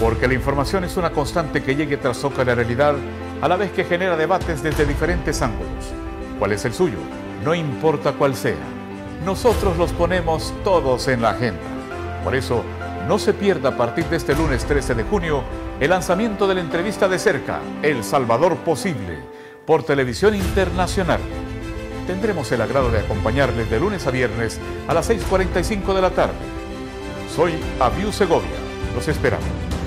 Porque la información es una constante que llegue tras trastoca la realidad a la vez que genera debates desde diferentes ángulos. ¿Cuál es el suyo? No importa cuál sea. Nosotros los ponemos todos en la agenda. Por eso, no se pierda a partir de este lunes 13 de junio el lanzamiento de la entrevista de cerca, El Salvador Posible, por Televisión Internacional. Tendremos el agrado de acompañarles de lunes a viernes a las 6.45 de la tarde. Soy Abiu Segovia. Los esperamos.